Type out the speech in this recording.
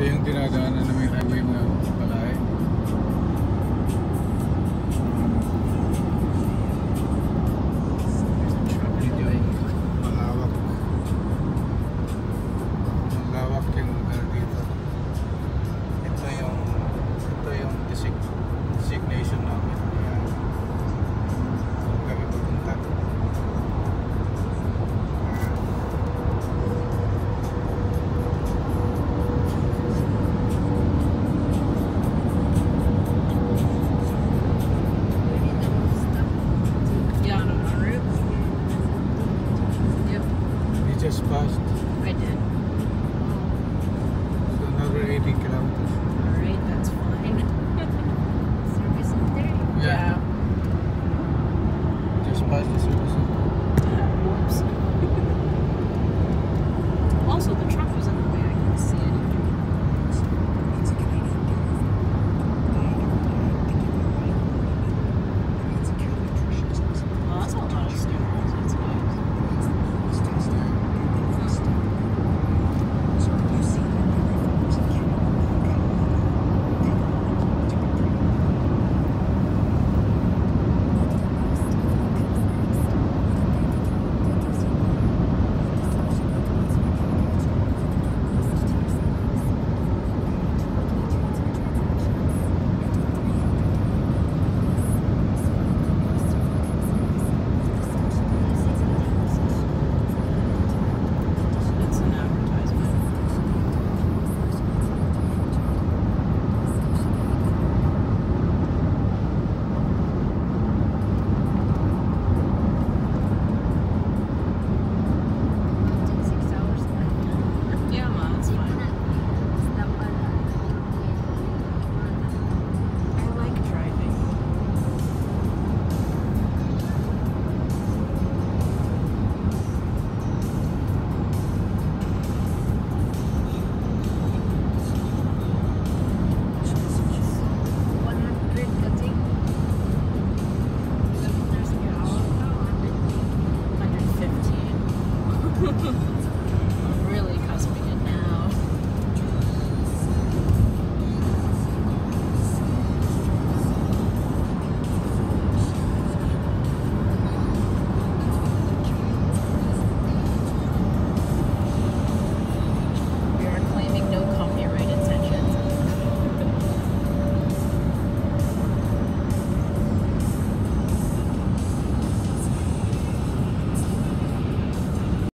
ito yung dinadaanan ng just passed. I did. So another 80 kilometers. Alright, that's fine. service center? Yeah. yeah. Just passed the service center. Whoops.